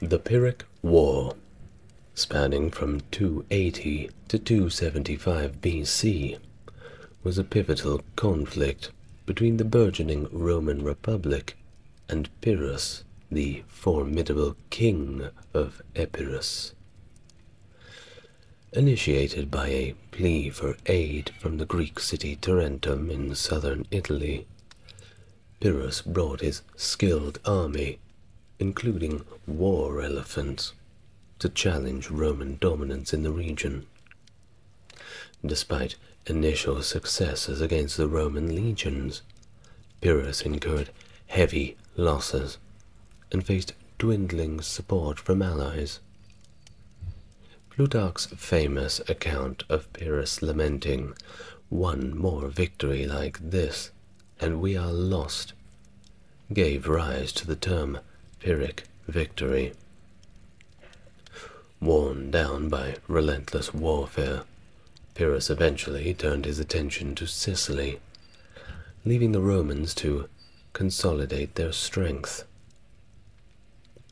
The Pyrrhic War, spanning from 280 to 275 BC, was a pivotal conflict between the burgeoning Roman Republic and Pyrrhus, the formidable king of Epirus. Initiated by a plea for aid from the Greek city Tarentum in southern Italy, Pyrrhus brought his skilled army, including war elephants, to challenge Roman dominance in the region. Despite initial successes against the Roman legions, Pyrrhus incurred heavy losses and faced dwindling support from allies. Plutarch's famous account of Pyrrhus lamenting, One more victory like this, and we are lost, gave rise to the term Pyrrhic victory. Worn down by relentless warfare, Pyrrhus eventually turned his attention to Sicily, leaving the Romans to consolidate their strength.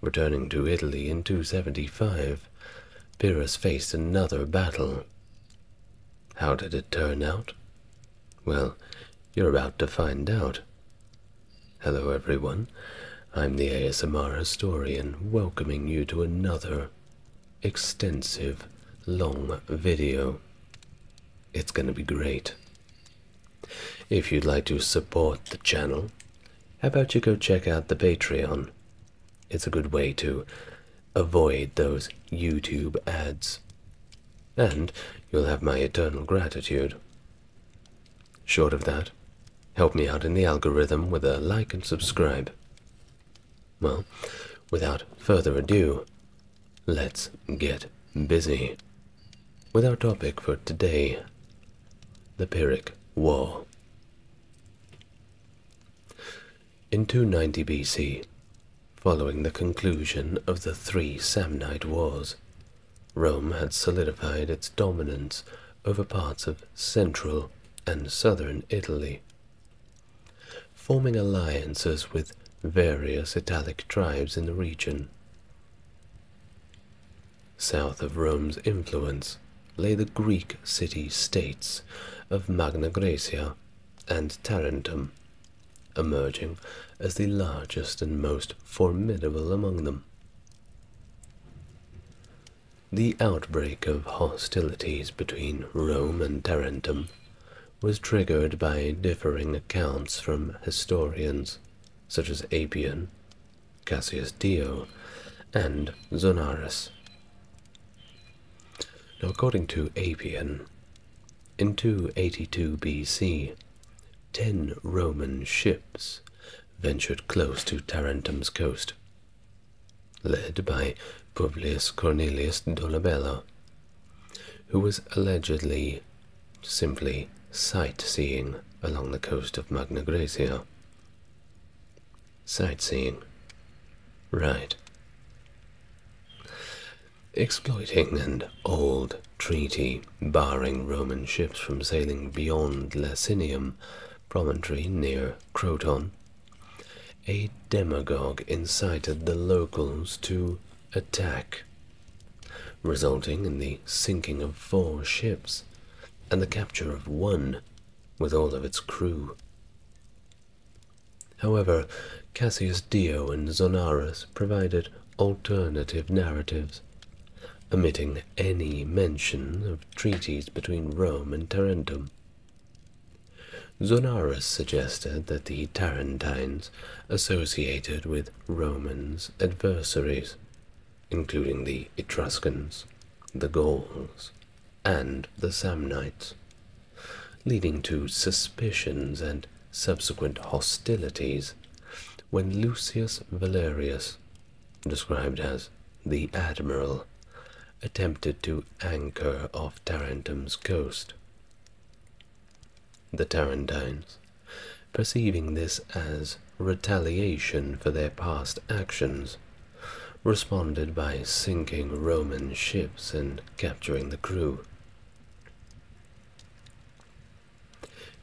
Returning to Italy in 275, Pyrrhus faced another battle. How did it turn out? Well, you're about to find out. Hello everyone, I'm the ASMR historian welcoming you to another extensive, long video. It's gonna be great. If you'd like to support the channel, how about you go check out the Patreon? It's a good way to avoid those YouTube ads. And you'll have my eternal gratitude. Short of that, help me out in the algorithm with a like and subscribe. Well, without further ado, let's get busy with our topic for today the Pyrrhic War. In 290 BC, Following the conclusion of the three Samnite Wars, Rome had solidified its dominance over parts of central and southern Italy, forming alliances with various Italic tribes in the region. South of Rome's influence lay the Greek city-states of Magna Graecia and Tarentum, emerging as the largest and most formidable among them. The outbreak of hostilities between Rome and Tarentum was triggered by differing accounts from historians such as Appian, Cassius Dio, and Zonaras. Now, according to Appian, in 282 BC, ten Roman ships ventured close to Tarentum's coast, led by Publius Cornelius Dolabella, who was allegedly simply sightseeing along the coast of Magna Graecia. Sightseeing. Right. Exploiting an old treaty barring Roman ships from sailing beyond Lacinium promontory near Croton, a demagogue incited the locals to attack, resulting in the sinking of four ships and the capture of one with all of its crew. However, Cassius Dio and Zonaras provided alternative narratives, omitting any mention of treaties between Rome and Tarentum. Zonaras suggested that the Tarentines associated with Romans' adversaries, including the Etruscans, the Gauls, and the Samnites, leading to suspicions and subsequent hostilities when Lucius Valerius, described as the Admiral, attempted to anchor off Tarentum's coast the Tarentines, perceiving this as retaliation for their past actions, responded by sinking Roman ships and capturing the crew.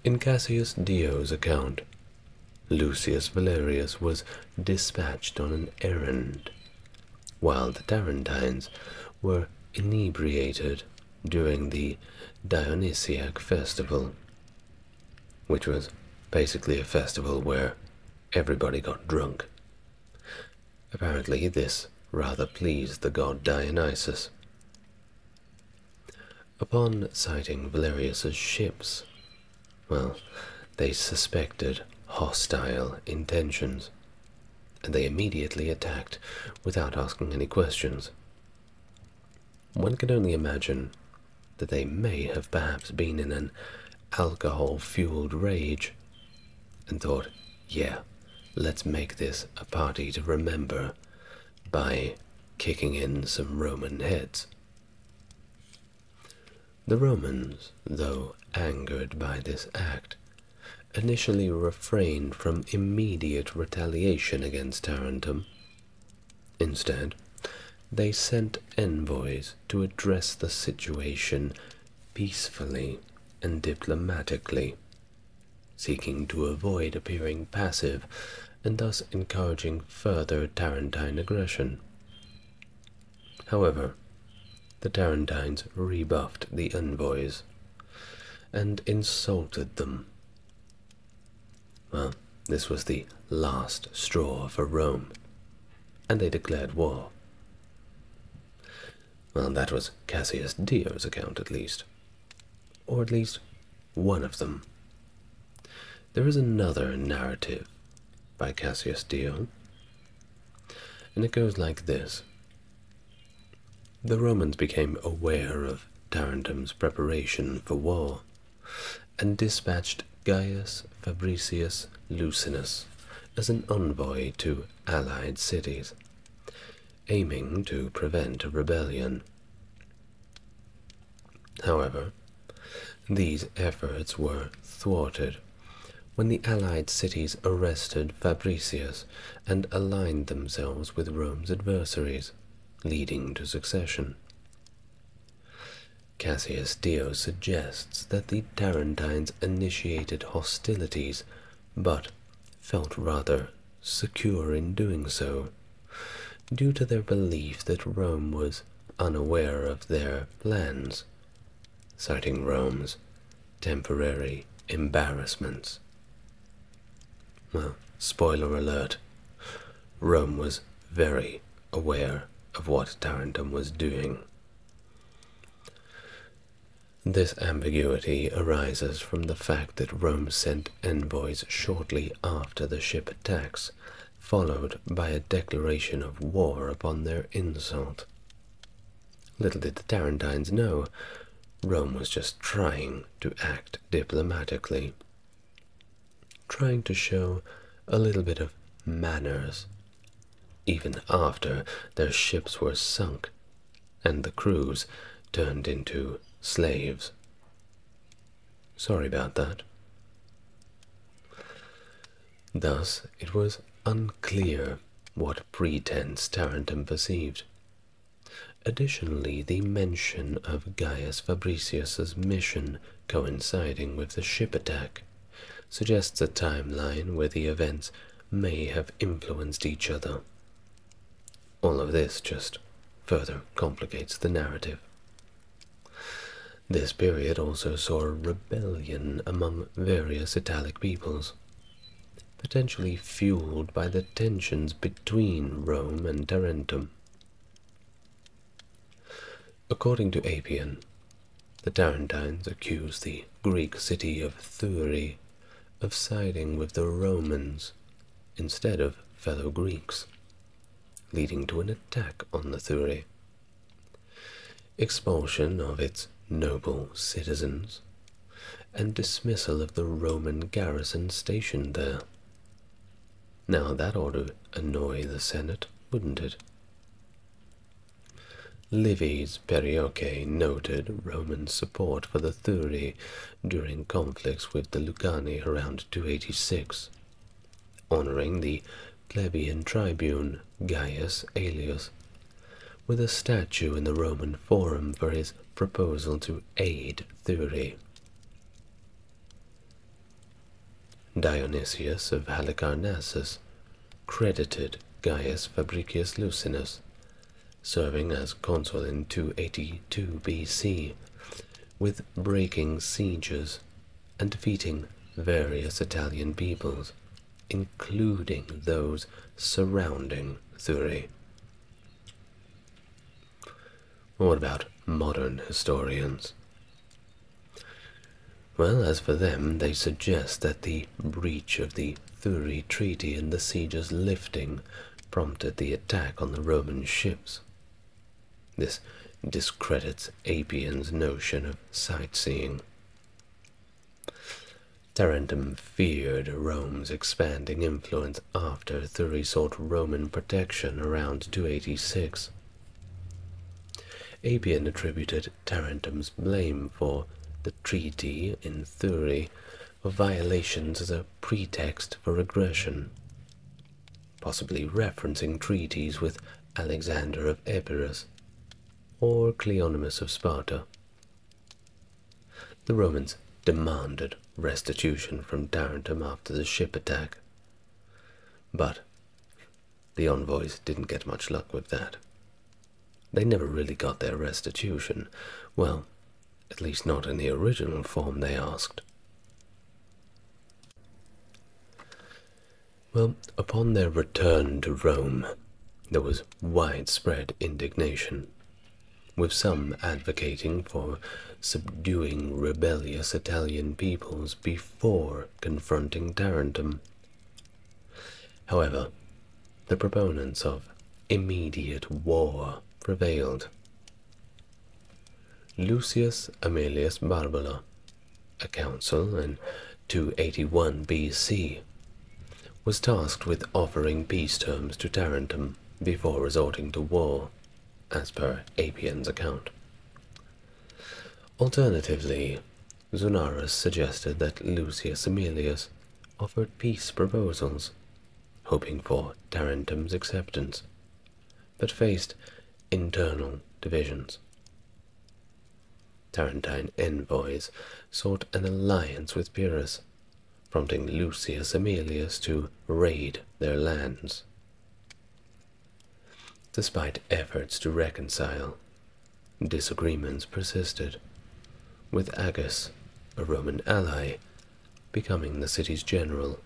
In Cassius Dio's account, Lucius Valerius was dispatched on an errand, while the Tarentines were inebriated during the Dionysiac festival, which was basically a festival where everybody got drunk. Apparently, this rather pleased the god Dionysus. Upon sighting Valerius's ships, well, they suspected hostile intentions, and they immediately attacked without asking any questions. One can only imagine that they may have perhaps been in an alcohol fueled rage and thought, yeah, let's make this a party to remember by kicking in some Roman heads. The Romans, though angered by this act, initially refrained from immediate retaliation against Tarentum. Instead, they sent envoys to address the situation peacefully and diplomatically, seeking to avoid appearing passive and thus encouraging further Tarentine aggression. However, the Tarentines rebuffed the envoys and insulted them. Well, this was the last straw for Rome, and they declared war. Well, that was Cassius Dio's account, at least. Or at least one of them. There is another narrative by Cassius Dio, and it goes like this. The Romans became aware of Tarentum's preparation for war, and dispatched Gaius Fabricius Luscinus as an envoy to allied cities aiming to prevent a rebellion. However, these efforts were thwarted when the allied cities arrested Fabricius and aligned themselves with Rome's adversaries, leading to succession. Cassius Dio suggests that the Tarentines initiated hostilities, but felt rather secure in doing so due to their belief that Rome was unaware of their plans, citing Rome's temporary embarrassments. Well, spoiler alert, Rome was very aware of what Tarentum was doing. This ambiguity arises from the fact that Rome sent envoys shortly after the ship attacks followed by a declaration of war upon their insult. Little did the Tarentines know, Rome was just trying to act diplomatically, trying to show a little bit of manners, even after their ships were sunk and the crews turned into slaves. Sorry about that. Thus, it was unclear what pretense Tarentum perceived. Additionally, the mention of Gaius Fabricius's mission coinciding with the ship attack suggests a timeline where the events may have influenced each other. All of this just further complicates the narrative. This period also saw rebellion among various Italic peoples potentially fueled by the tensions between Rome and Tarentum. According to Appian, the Tarentines accuse the Greek city of Thurii of siding with the Romans instead of fellow Greeks, leading to an attack on the Thurii. Expulsion of its noble citizens and dismissal of the Roman garrison stationed there. Now that ought to annoy the Senate, wouldn't it? Livy's Periochae noted Roman support for the Thurii during conflicts with the Lucani around 286, honoring the plebeian tribune Gaius Aelius with a statue in the Roman Forum for his proposal to aid Thurii. Dionysius of Halicarnassus credited Gaius Fabricius Luscinus serving as consul in 282 BC, with breaking sieges and defeating various Italian peoples, including those surrounding Thurii. What about modern historians? Well, as for them, they suggest that the breach of the Thurii Treaty and the siege's lifting prompted the attack on the Roman ships. This discredits Appian's notion of sightseeing. Tarentum feared Rome's expanding influence after Thurii sought Roman protection around 286. Appian attributed Tarentum's blame for the treaty in Thurii of violations as a pretext for aggression, possibly referencing treaties with Alexander of Epirus or Cleonymus of Sparta. The Romans demanded restitution from Tarentum after the ship attack, but the envoys didn't get much luck with that. They never really got their restitution, well, at least not in the original form they asked. Well, upon their return to Rome, there was widespread indignation with some advocating for subduing rebellious Italian peoples before confronting Tarentum. However, the proponents of immediate war prevailed. Lucius Aemilius Barbula, a consul in 281 BC, was tasked with offering peace terms to Tarentum before resorting to war as per Appian's account. Alternatively, Zonaras suggested that Lucius Aemilius offered peace proposals, hoping for Tarentum's acceptance, but faced internal divisions. Tarentine envoys sought an alliance with Pyrrhus, prompting Lucius Aemilius to raid their lands. Despite efforts to reconcile, disagreements persisted, with Agis, a Roman ally, becoming the city's general.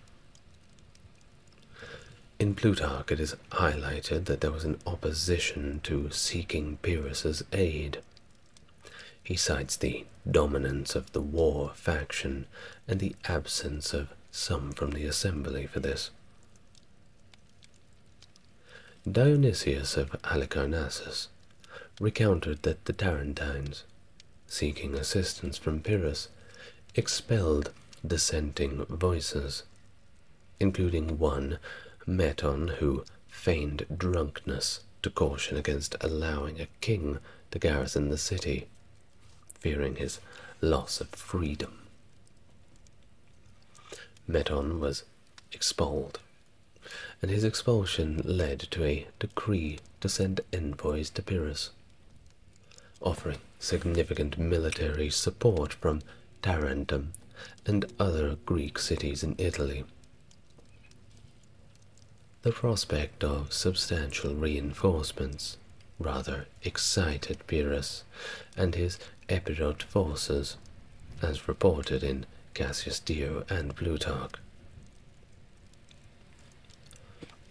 In Plutarch, it is highlighted that there was an opposition to seeking Pyrrhus's aid. He cites the dominance of the war faction and the absence of some from the assembly for this. Dionysius of Halicarnassus recounted that the Tarentines, seeking assistance from Pyrrhus, expelled dissenting voices, including one, Meton, who feigned drunkenness to caution against allowing a king to garrison the city, fearing his loss of freedom. Meton was expelled and his expulsion led to a decree to send envoys to Pyrrhus, offering significant military support from Tarentum and other Greek cities in Italy. The prospect of substantial reinforcements rather excited Pyrrhus and his Epirot forces, as reported in Cassius Dio and Plutarch.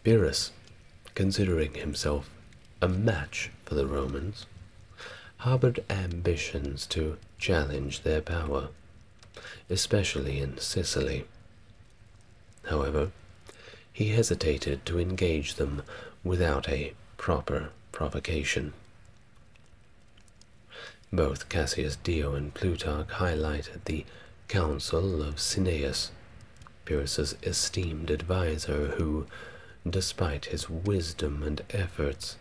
Pyrrhus, considering himself a match for the Romans, harbored ambitions to challenge their power, especially in Sicily. However, he hesitated to engage them without a proper provocation. Both Cassius Dio and Plutarch highlighted the counsel of Cineas, Pyrrhus's esteemed adviser, who, despite his wisdom and efforts,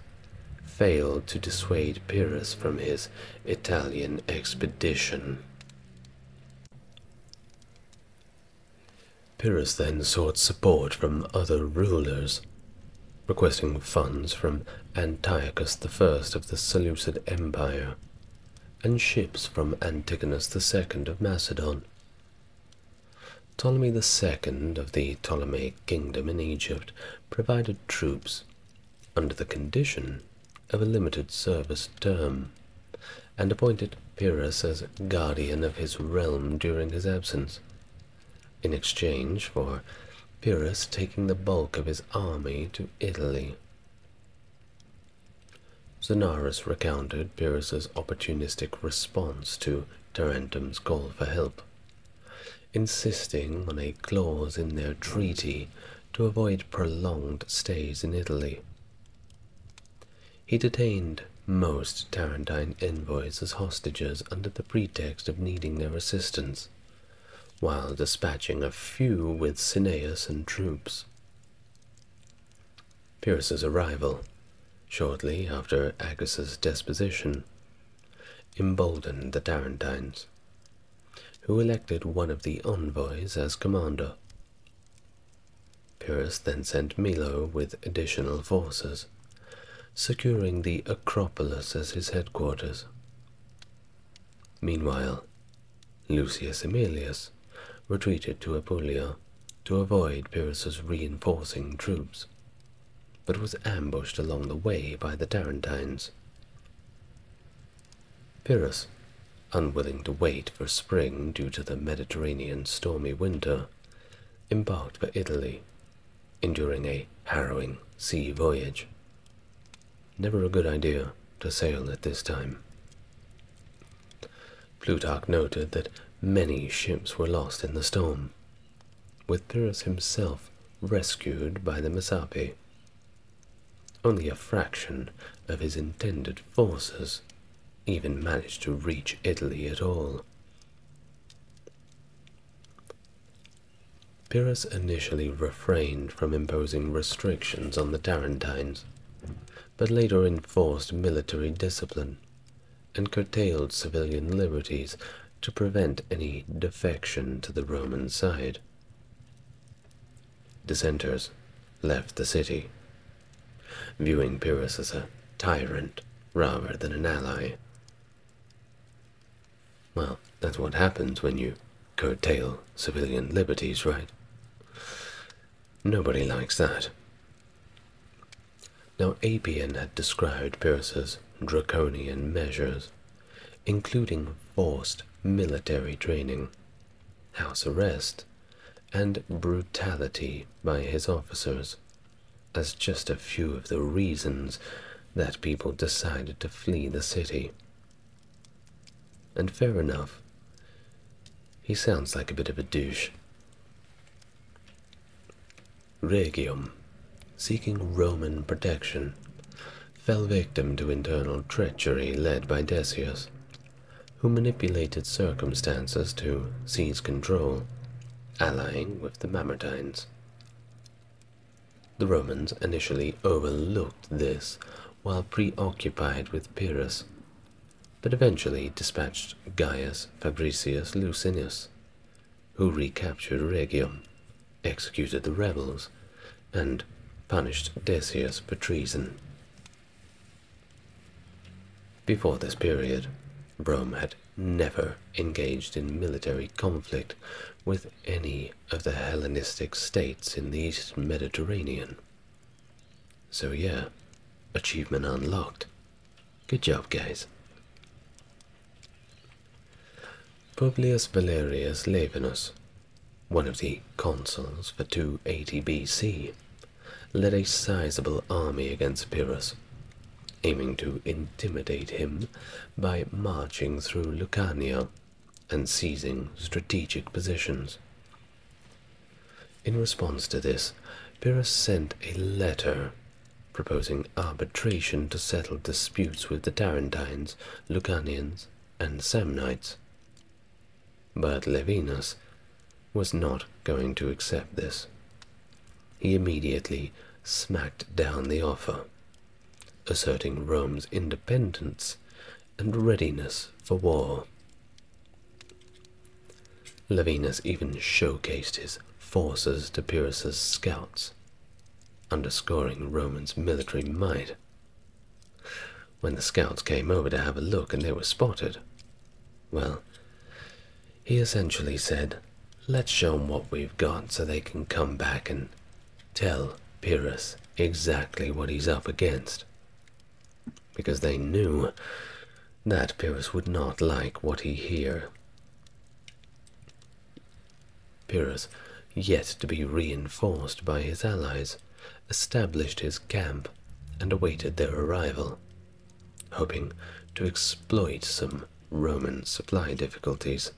failed to dissuade Pyrrhus from his Italian expedition. Pyrrhus then sought support from other rulers, requesting funds from Antiochus I of the Seleucid Empire and ships from Antigonus II of Macedon. Ptolemy II of the Ptolemaic kingdom in Egypt provided troops under the condition of a limited service term, and appointed Pyrrhus as guardian of his realm during his absence, in exchange for Pyrrhus taking the bulk of his army to Italy. Zonaras recounted Pyrrhus's opportunistic response to Tarentum's call for help, insisting on a clause in their treaty to avoid prolonged stays in Italy. He detained most Tarentine envoys as hostages under the pretext of needing their assistance, while dispatching a few with Cineas and troops. Pyrrhus's arrival, shortly after Agis's disposition, emboldened the Tarentines, who elected one of the envoys as commander. Pyrrhus then sent Milo with additional forces, securing the Acropolis as his headquarters. Meanwhile, Lucius Aemilius retreated to Apulia to avoid Pyrrhus's reinforcing troops, but was ambushed along the way by the Tarentines. Pyrrhus, unwilling to wait for spring due to the Mediterranean stormy winter, embarked for Italy enduring a harrowing sea voyage. Never a good idea to sail at this time. Plutarch noted that many ships were lost in the storm, with Pyrrhus himself rescued by the Messapi. Only a fraction of his intended forces even managed to reach Italy at all. Pyrrhus initially refrained from imposing restrictions on the Tarentines, but later enforced military discipline and curtailed civilian liberties to prevent any defection to the Roman side. Dissenters left the city, viewing Pyrrhus as a tyrant rather than an ally. Well, that's what happens when you curtail civilian liberties, right? Nobody likes that. Now, Appian had described Pyrrhus's draconian measures, including forced military training, house arrest, and brutality by his officers, as just a few of the reasons that people decided to flee the city. And fair enough, he sounds like a bit of a douche. Rhegium, seeking Roman protection, fell victim to internal treachery led by Decius, who manipulated circumstances to seize control, allying with the Mamertines. The Romans initially overlooked this while preoccupied with Pyrrhus, but eventually dispatched Gaius Fabricius Luscinus, who recaptured Rhegium, executed the rebels, and punished Decius for treason. Before this period, Rome had never engaged in military conflict with any of the Hellenistic states in the Eastern Mediterranean. So yeah, achievement unlocked. Good job, guys. Publius Valerius Laevinus one of the consuls for 280 BC, led a sizable army against Pyrrhus, aiming to intimidate him by marching through Lucania and seizing strategic positions. In response to this, Pyrrhus sent a letter proposing arbitration to settle disputes with the Tarentines, Lucanians, and Samnites. But Laevinus was not going to accept this. He immediately smacked down the offer, asserting Rome's independence and readiness for war. Laevinus even showcased his forces to Pyrrhus's scouts, underscoring Roman's military might. When the scouts came over to have a look and they were spotted, well, he essentially said, Let's show them what we've got so they can come back and tell Pyrrhus exactly what he's up against. Because they knew that Pyrrhus would not like what he hear. Pyrrhus, yet to be reinforced by his allies, established his camp and awaited their arrival, hoping to exploit some Roman supply difficulties.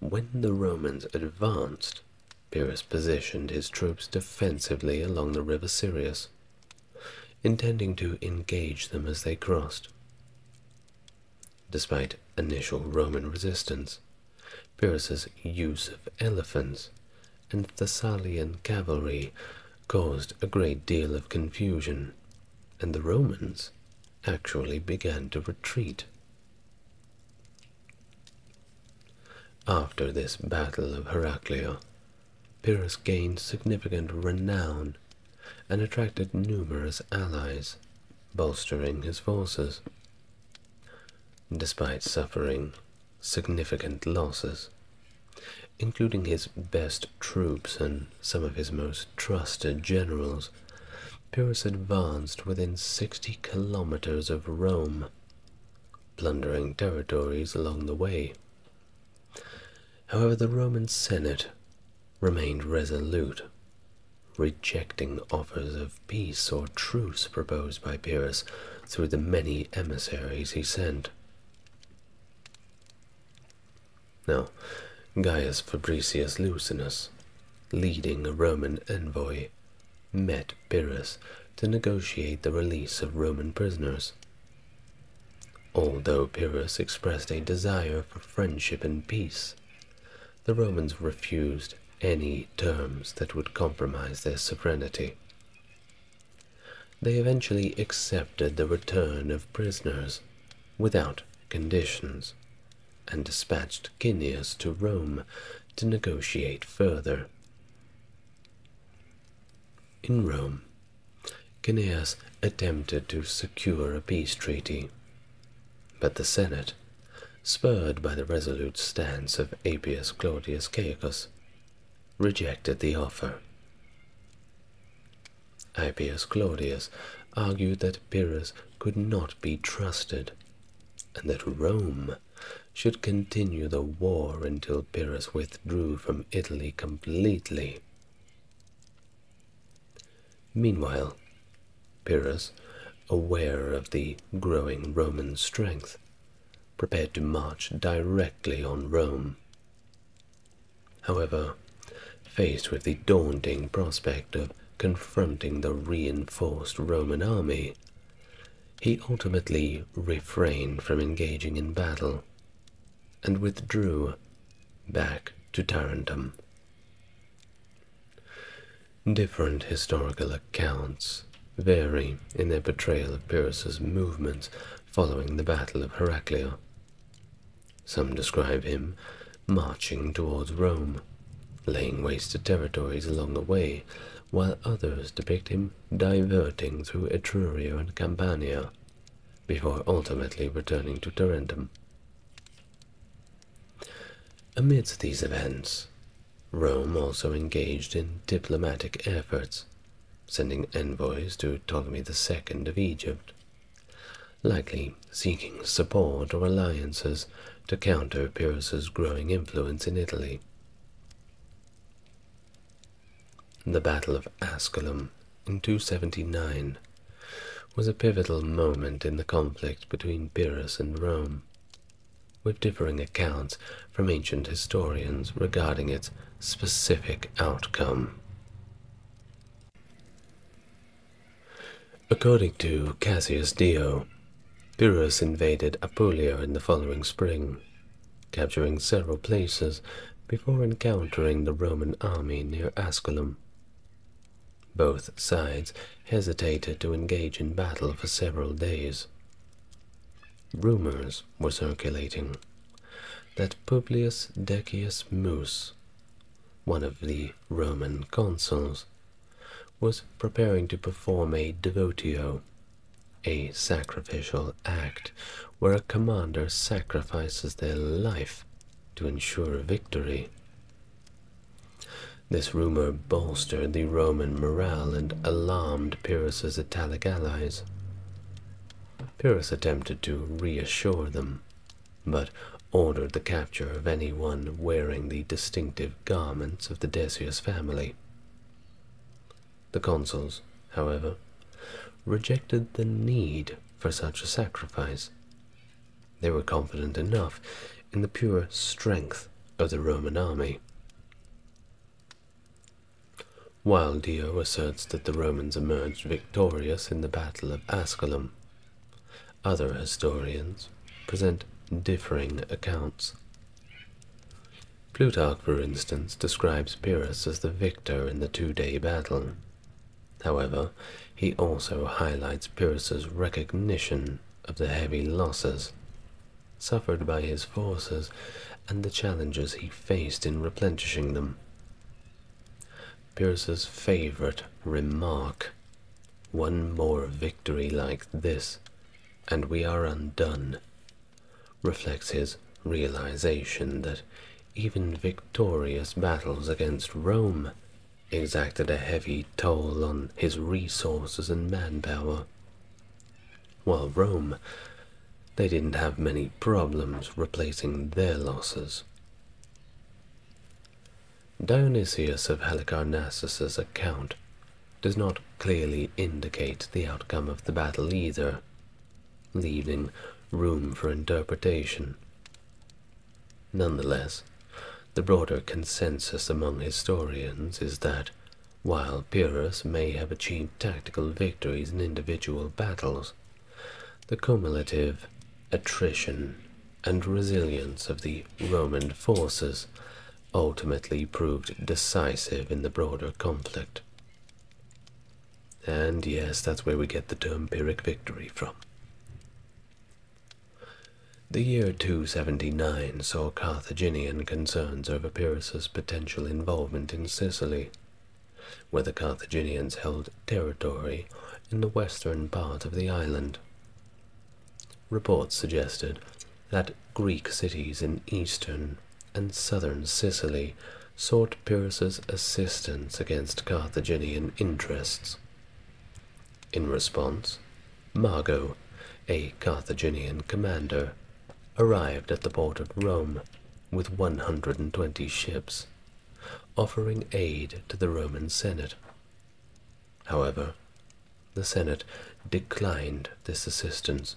When the Romans advanced, Pyrrhus positioned his troops defensively along the river Siris, intending to engage them as they crossed. Despite initial Roman resistance, Pyrrhus's use of elephants and Thessalian cavalry caused a great deal of confusion, and the Romans actually began to retreat. After this battle of Heraclea, Pyrrhus gained significant renown and attracted numerous allies, bolstering his forces. Despite suffering significant losses, including his best troops and some of his most trusted generals, Pyrrhus advanced within sixty kilometers of Rome, plundering territories along the way. However, the Roman Senate remained resolute, rejecting offers of peace or truce proposed by Pyrrhus through the many emissaries he sent. Now, Gaius Fabricius Luscinus, leading a Roman envoy, met Pyrrhus to negotiate the release of Roman prisoners. Although Pyrrhus expressed a desire for friendship and peace, the Romans refused any terms that would compromise their sovereignty. They eventually accepted the return of prisoners without conditions and dispatched Cineas to Rome to negotiate further. In Rome, Cineas attempted to secure a peace treaty, but the Senate, spurred by the resolute stance of Appius Claudius Caecus, rejected the offer. Appius Claudius argued that Pyrrhus could not be trusted, and that Rome should continue the war until Pyrrhus withdrew from Italy completely. Meanwhile, Pyrrhus, aware of the growing Roman strength, prepared to march directly on Rome. However, faced with the daunting prospect of confronting the reinforced Roman army, he ultimately refrained from engaging in battle and withdrew back to Tarentum. Different historical accounts vary in their portrayal of Pyrrhus's movements following the Battle of Heraclea. Some describe him marching towards Rome, laying waste to territories along the way, while others depict him diverting through Etruria and Campania, before ultimately returning to Tarentum. Amidst these events, Rome also engaged in diplomatic efforts, sending envoys to Ptolemy II of Egypt, likely seeking support or alliances to counter Pyrrhus's growing influence in Italy. The Battle of Asculum in 279 was a pivotal moment in the conflict between Pyrrhus and Rome with differing accounts from ancient historians regarding its specific outcome. According to Cassius Dio, Pyrrhus invaded Apulia in the following spring, capturing several places before encountering the Roman army near Asculum. Both sides hesitated to engage in battle for several days. Rumors were circulating that Publius Decius Mus, one of the Roman consuls, was preparing to perform a devotio, a sacrificial act where a commander sacrifices their life to ensure victory. This rumor bolstered the Roman morale and alarmed Pyrrhus's Italic allies Pyrrhus attempted to reassure them, but ordered the capture of anyone wearing the distinctive garments of the Decius family. The consuls, however, rejected the need for such a sacrifice. They were confident enough in the pure strength of the Roman army. While Dio asserts that the Romans emerged victorious in the Battle of Asculum, other historians present differing accounts. Plutarch, for instance, describes Pyrrhus as the victor in the two-day battle. However, he also highlights Pyrrhus's recognition of the heavy losses suffered by his forces and the challenges he faced in replenishing them. Pyrrhus's favorite remark, one more victory like this, and we are undone, reflects his realization that even victorious battles against Rome exacted a heavy toll on his resources and manpower. While Rome, they didn't have many problems replacing their losses. Dionysius of Halicarnassus's account does not clearly indicate the outcome of the battle either, leaving room for interpretation. Nonetheless, the broader consensus among historians is that, while Pyrrhus may have achieved tactical victories in individual battles, the cumulative attrition and resilience of the Roman forces ultimately proved decisive in the broader conflict. And yes, that's where we get the term Pyrrhic victory from. The year 279 saw Carthaginian concerns over Pyrrhus's potential involvement in Sicily, where the Carthaginians held territory in the western part of the island. Reports suggested that Greek cities in eastern and southern Sicily sought Pyrrhus's assistance against Carthaginian interests. In response, Mago, a Carthaginian commander, arrived at the port of Rome with 120 ships, offering aid to the Roman Senate. However, the Senate declined this assistance,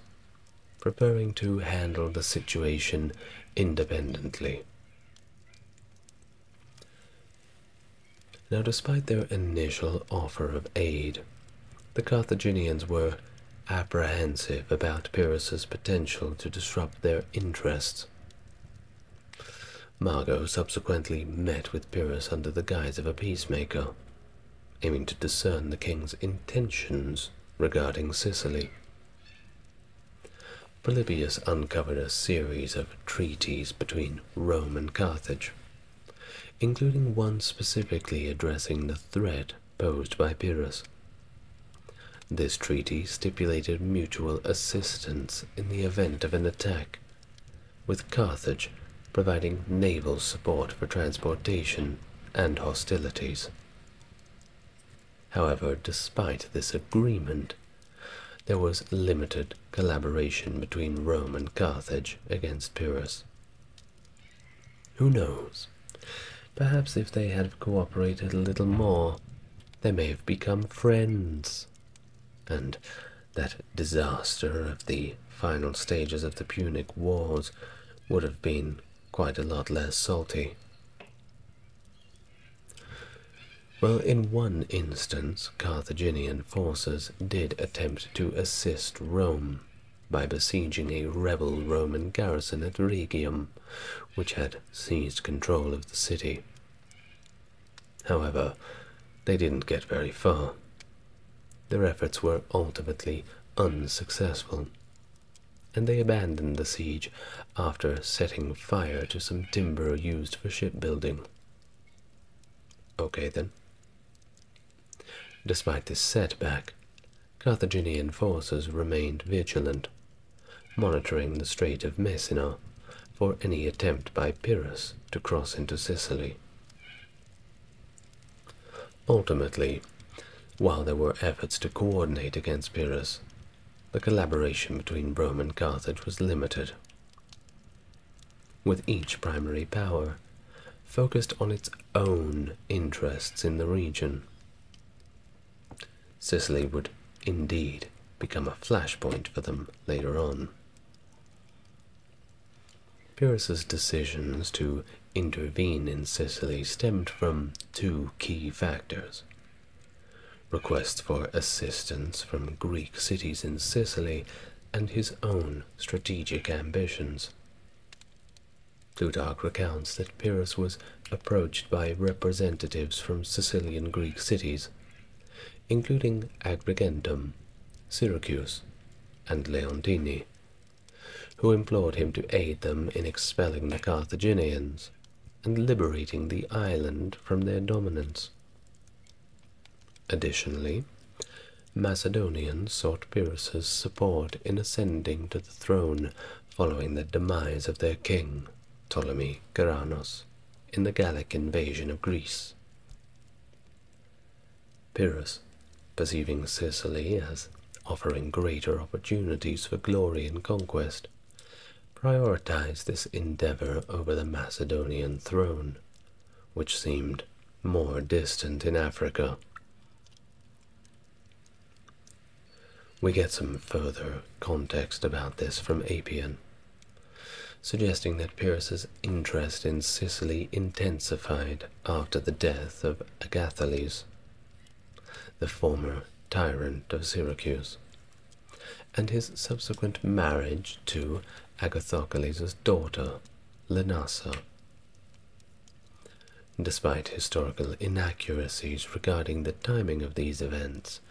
preferring to handle the situation independently. Now, despite their initial offer of aid, the Carthaginians were apprehensive about Pyrrhus's potential to disrupt their interests. Mago subsequently met with Pyrrhus under the guise of a peacemaker, aiming to discern the king's intentions regarding Sicily. Polybius uncovered a series of treaties between Rome and Carthage, including one specifically addressing the threat posed by Pyrrhus. This treaty stipulated mutual assistance in the event of an attack, with Carthage providing naval support for transportation and hostilities. However, despite this agreement, there was limited collaboration between Rome and Carthage against Pyrrhus. Who knows? Perhaps if they had cooperated a little more, they may have become friends and that disaster of the final stages of the Punic Wars would have been quite a lot less salty. Well, in one instance, Carthaginian forces did attempt to assist Rome by besieging a rebel Roman garrison at Rhegium, which had seized control of the city. However, they didn't get very far their efforts were ultimately unsuccessful, and they abandoned the siege after setting fire to some timber used for shipbuilding. Okay then. Despite this setback, Carthaginian forces remained vigilant, monitoring the Strait of Messina for any attempt by Pyrrhus to cross into Sicily. Ultimately, while there were efforts to coordinate against Pyrrhus, the collaboration between Rome and Carthage was limited, with each primary power focused on its own interests in the region. Sicily would indeed become a flashpoint for them later on. Pyrrhus's decisions to intervene in Sicily stemmed from two key factors. Requests for assistance from Greek cities in Sicily and his own strategic ambitions. Plutarch recounts that Pyrrhus was approached by representatives from Sicilian Greek cities, including Agrigentum, Syracuse, and Leontini, who implored him to aid them in expelling the Carthaginians and liberating the island from their dominance. Additionally, Macedonians sought Pyrrhus's support in ascending to the throne following the demise of their king, Ptolemy Ceraunus, in the Gallic invasion of Greece. Pyrrhus, perceiving Sicily as offering greater opportunities for glory and conquest, prioritized this endeavor over the Macedonian throne, which seemed more distant in Africa. We get some further context about this from Appian suggesting that Pyrrhus's interest in Sicily intensified after the death of Agathocles, the former tyrant of Syracuse, and his subsequent marriage to Agathocles' daughter, Lanassa. Despite historical inaccuracies regarding the timing of these events,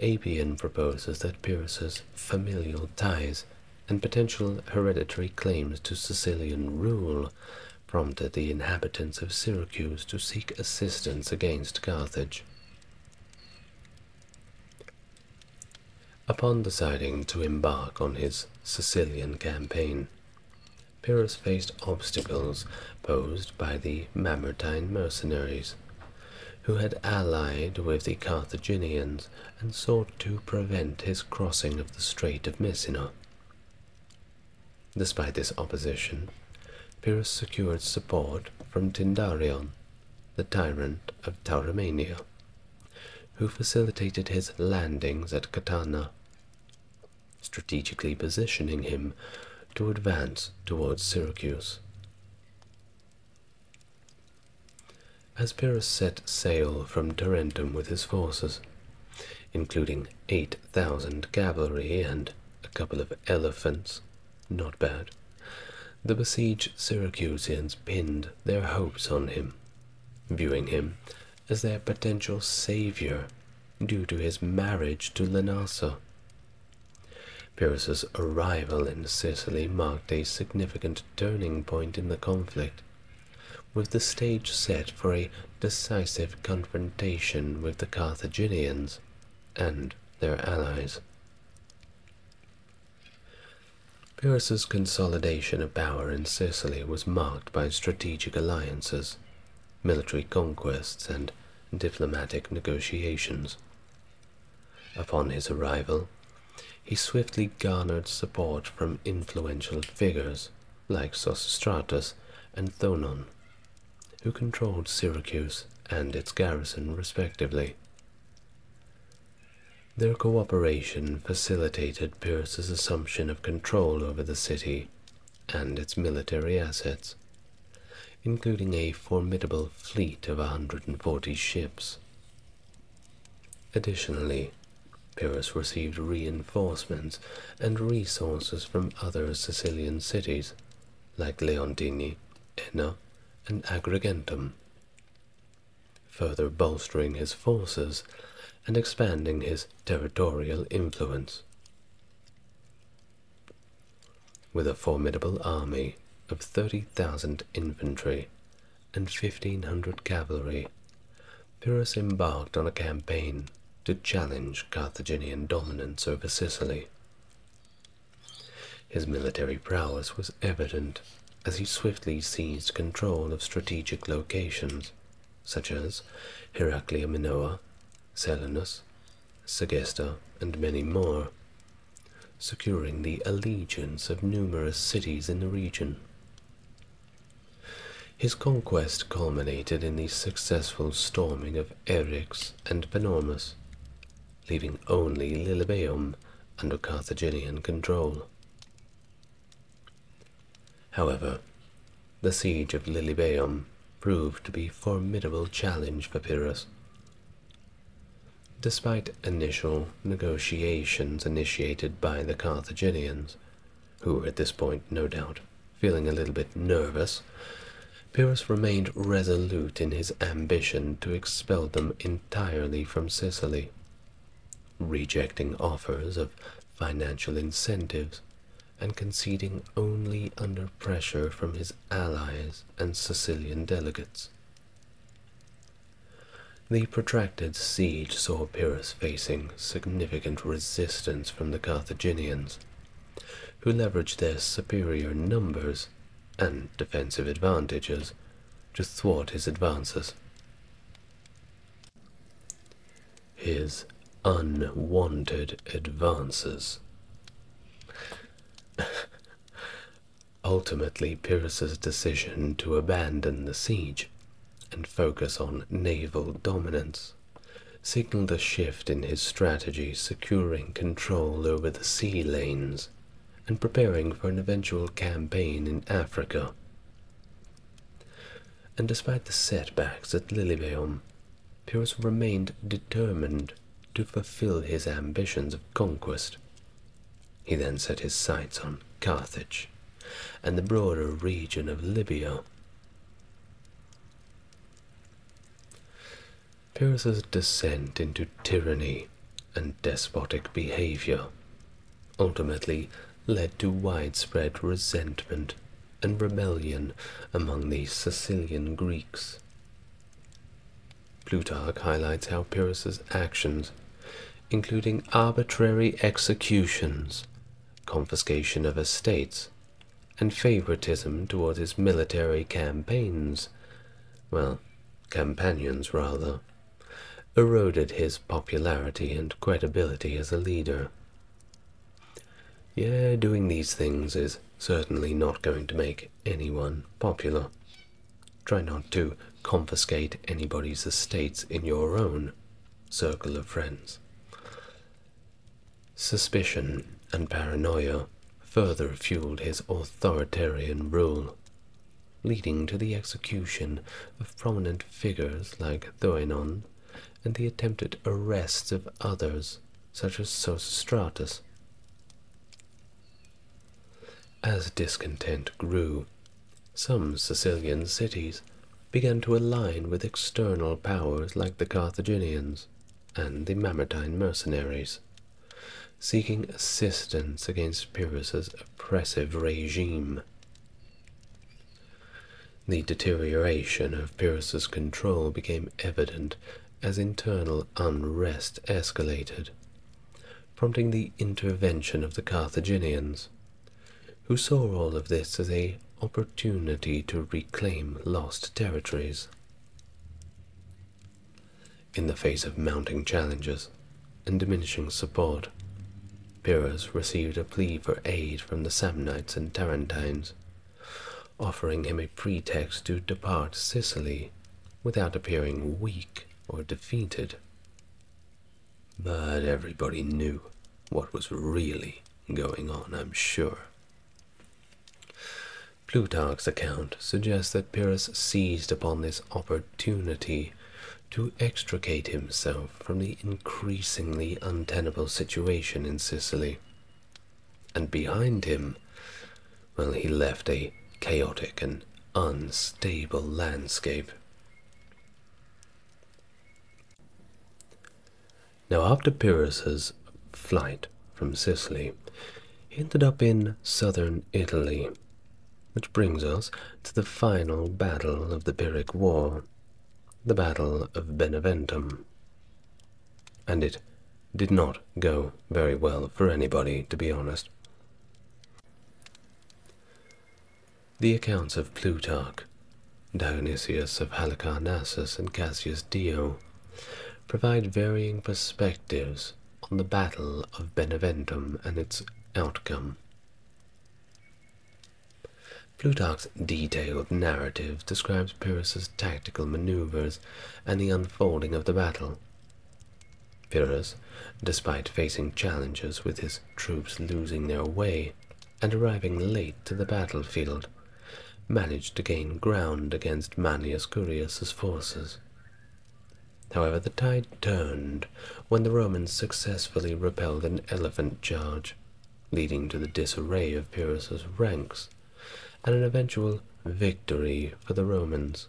Appian proposes that Pyrrhus's familial ties and potential hereditary claims to Sicilian rule prompted the inhabitants of Syracuse to seek assistance against Carthage. Upon deciding to embark on his Sicilian campaign, Pyrrhus faced obstacles posed by the Mamertine mercenaries, who had allied with the Carthaginians and sought to prevent his crossing of the Strait of Messina. Despite this opposition, Pyrrhus secured support from Tyndarion, the tyrant of Tauromenium, who facilitated his landings at Catana, strategically positioning him to advance towards Syracuse. As Pyrrhus set sail from Tarentum with his forces, including 8,000 cavalry and a couple of elephants, not bad. The besieged Syracusans pinned their hopes on him, viewing him as their potential savior due to his marriage to Lanassa. Pyrrhus's arrival in Sicily marked a significant turning point in the conflict, with the stage set for a decisive confrontation with the Carthaginians and their allies. Pyrrhus's consolidation of power in Sicily was marked by strategic alliances, military conquests, and diplomatic negotiations. Upon his arrival, he swiftly garnered support from influential figures like Sosistratus and Thoenon, who controlled Syracuse and its garrison respectively. Their cooperation facilitated Pyrrhus's assumption of control over the city and its military assets, including a formidable fleet of 140 ships. Additionally, Pyrrhus received reinforcements and resources from other Sicilian cities, like Leontini, Enna, and Agrigentum, further bolstering his forces and expanding his territorial influence. With a formidable army of 30,000 infantry and 1,500 cavalry, Pyrrhus embarked on a campaign to challenge Carthaginian dominance over Sicily. His military prowess was evident as he swiftly seized control of strategic locations, such as Heraclea Minoa Selinus, Segesta, and many more, securing the allegiance of numerous cities in the region. His conquest culminated in the successful storming of Eryx and Panormus, leaving only Lilybaeum under Carthaginian control. However, the siege of Lilybaeum proved to be a formidable challenge for Pyrrhus. Despite initial negotiations initiated by the Carthaginians, who were at this point, no doubt, feeling a little bit nervous, Pyrrhus remained resolute in his ambition to expel them entirely from Sicily, rejecting offers of financial incentives and conceding only under pressure from his allies and Sicilian delegates. The protracted siege saw Pyrrhus facing significant resistance from the Carthaginians, who leveraged their superior numbers and defensive advantages to thwart his advances. His unwanted advances. Ultimately, Pyrrhus's decision to abandon the siege and focus on naval dominance signaled a shift in his strategy, securing control over the sea lanes and preparing for an eventual campaign in Africa. And despite the setbacks at Lilybaeum, Pyrrhus remained determined to fulfill his ambitions of conquest. He then set his sights on Carthage and the broader region of Libya Pyrrhus's descent into tyranny and despotic behavior ultimately led to widespread resentment and rebellion among the Sicilian Greeks. Plutarch highlights how Pyrrhus's actions, including arbitrary executions, confiscation of estates, and favoritism toward his military campaigns, well, companions rather, eroded his popularity and credibility as a leader. Yeah, doing these things is certainly not going to make anyone popular. Try not to confiscate anybody's estates in your own circle of friends. Suspicion and paranoia further fueled his authoritarian rule, leading to the execution of prominent figures like Thoenon and the attempted arrests of others, such as Sosistratus. As discontent grew, some Sicilian cities began to align with external powers like the Carthaginians and the Mamertine mercenaries, seeking assistance against Pyrrhus's oppressive regime. The deterioration of Pyrrhus's control became evident as internal unrest escalated, prompting the intervention of the Carthaginians, who saw all of this as a opportunity to reclaim lost territories. In the face of mounting challenges and diminishing support, Pyrrhus received a plea for aid from the Samnites and Tarentines, offering him a pretext to depart Sicily without appearing weak or defeated. But everybody knew what was really going on, I'm sure. Plutarch's account suggests that Pyrrhus seized upon this opportunity to extricate himself from the increasingly untenable situation in Sicily. And behind him, well, he left a chaotic and unstable landscape. Now, after Pyrrhus's flight from Sicily, he ended up in southern Italy, which brings us to the final battle of the Pyrrhic War, the Battle of Beneventum. And it did not go very well for anybody, to be honest. The accounts of Plutarch, Dionysius of Halicarnassus, and Cassius Dio provide varying perspectives on the Battle of Beneventum and its outcome. Plutarch's detailed narrative describes Pyrrhus's tactical maneuvers and the unfolding of the battle. Pyrrhus, despite facing challenges with his troops losing their way and arriving late to the battlefield, managed to gain ground against Manius Curius's forces. However, the tide turned when the Romans successfully repelled an elephant charge, leading to the disarray of Pyrrhus's ranks and an eventual victory for the Romans.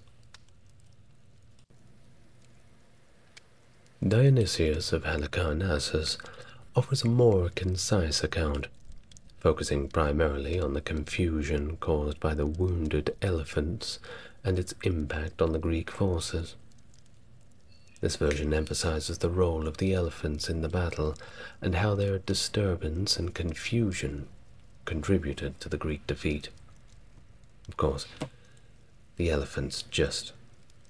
Dionysius of Halicarnassus offers a more concise account, focusing primarily on the confusion caused by the wounded elephants and its impact on the Greek forces. This version emphasizes the role of the elephants in the battle and how their disturbance and confusion contributed to the Greek defeat. Of course, the elephants just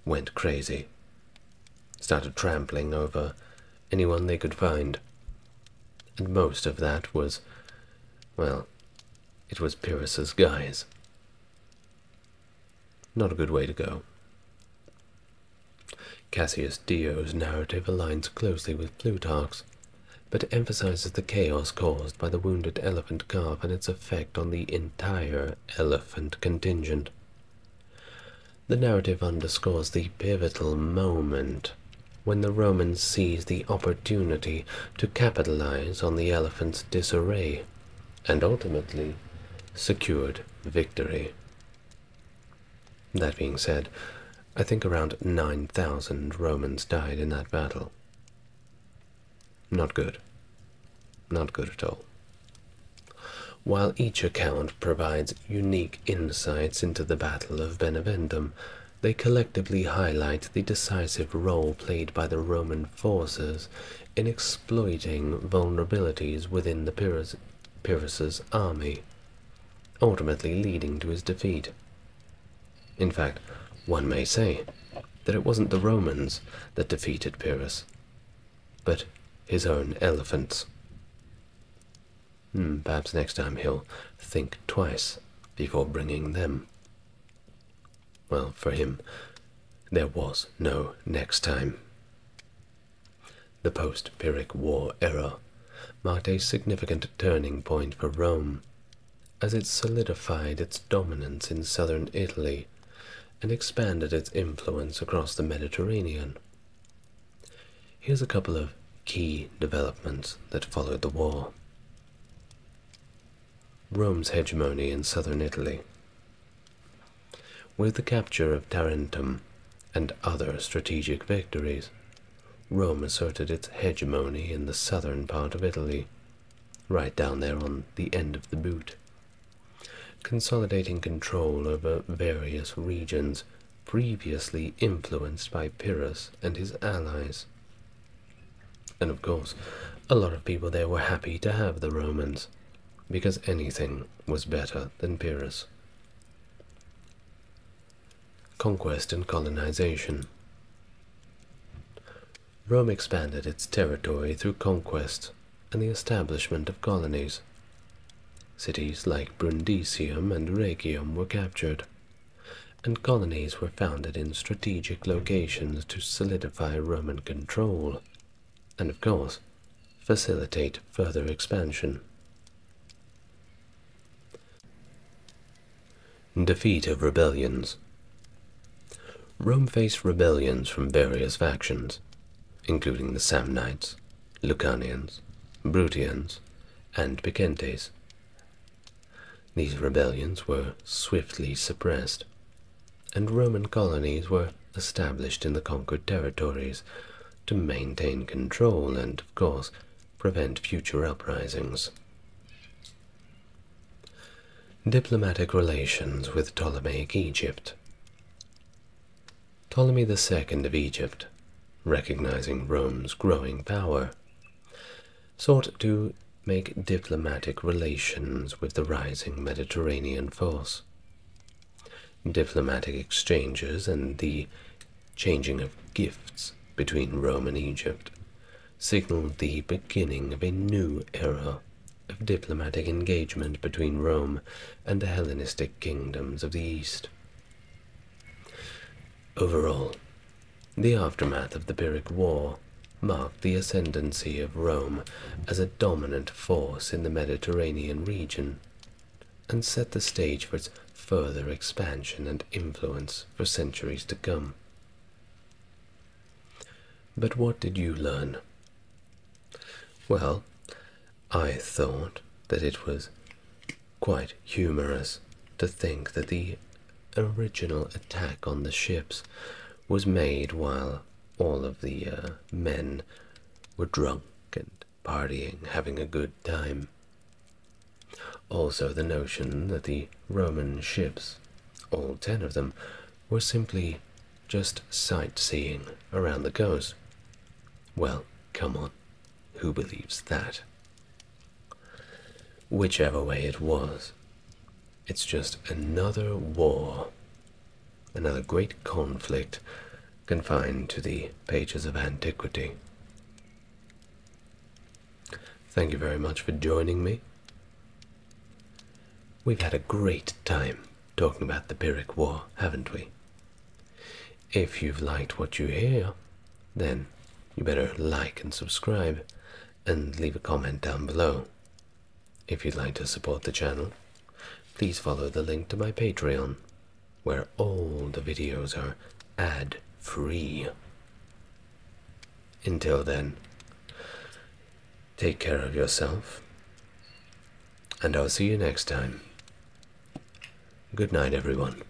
went crazy, started trampling over anyone they could find, and most of that was, well, it was Pyrrhus's guys. Not a good way to go. Cassius Dio's narrative aligns closely with Plutarch's, but emphasizes the chaos caused by the wounded elephant calf and its effect on the entire elephant contingent. The narrative underscores the pivotal moment when the Romans seized the opportunity to capitalize on the elephant's disarray and ultimately secured victory. That being said, I think around 9,000 Romans died in that battle. Not good. Not good at all. While each account provides unique insights into the Battle of Beneventum, they collectively highlight the decisive role played by the Roman forces in exploiting vulnerabilities within the Pyrrhus, Pyrrhus's army, ultimately leading to his defeat. In fact, one may say that it wasn't the Romans that defeated Pyrrhus, but his own elephants. Hmm, perhaps next time he'll think twice before bringing them. Well, for him, there was no next time. The post-Pyrrhic War era marked a significant turning point for Rome, as it solidified its dominance in southern Italy and expanded its influence across the Mediterranean. Here's a couple of key developments that followed the war. Rome's hegemony in southern Italy. With the capture of Tarentum and other strategic victories, Rome asserted its hegemony in the southern part of Italy, right down there on the end of the boot, consolidating control over various regions previously influenced by Pyrrhus and his allies. And of course, a lot of people there were happy to have the Romans, because anything was better than Pyrrhus. Conquest and colonization. Rome expanded its territory through conquest and the establishment of colonies. Cities like Brundisium and Rhegium were captured, and colonies were founded in strategic locations to solidify Roman control and of course, facilitate further expansion. Defeat of rebellions. Rome faced rebellions from various factions, including the Samnites, Lucanians, Bruttians, and Picentes. These rebellions were swiftly suppressed, and Roman colonies were established in the conquered territories to maintain control and, of course, prevent future uprisings. Diplomatic relations with Ptolemaic Egypt. Ptolemy II of Egypt, recognizing Rome's growing power, sought to make diplomatic relations with the rising Mediterranean force. Diplomatic exchanges and the changing of gifts between Rome and Egypt signaled the beginning of a new era of diplomatic engagement between Rome and the Hellenistic kingdoms of the East. Overall, the aftermath of the Pyrrhic War marked the ascendancy of Rome as a dominant force in the Mediterranean region and set the stage for its further expansion and influence for centuries to come. But what did you learn? Well, I thought that it was quite humorous to think that the original attack on the ships was made while all of the uh, men were drunk and partying, having a good time. Also, the notion that the Roman ships, all ten of them, were simply just sightseeing around the coast. Well, come on, who believes that? Whichever way it was, it's just another war, another great conflict confined to the pages of antiquity. Thank you very much for joining me. We've had a great time talking about the Pyrrhic War, haven't we? If you've liked what you hear, then you better like and subscribe and leave a comment down below. If you'd like to support the channel, please follow the link to my Patreon, where all the videos are ad free. Until then, take care of yourself, and I'll see you next time. Good night, everyone.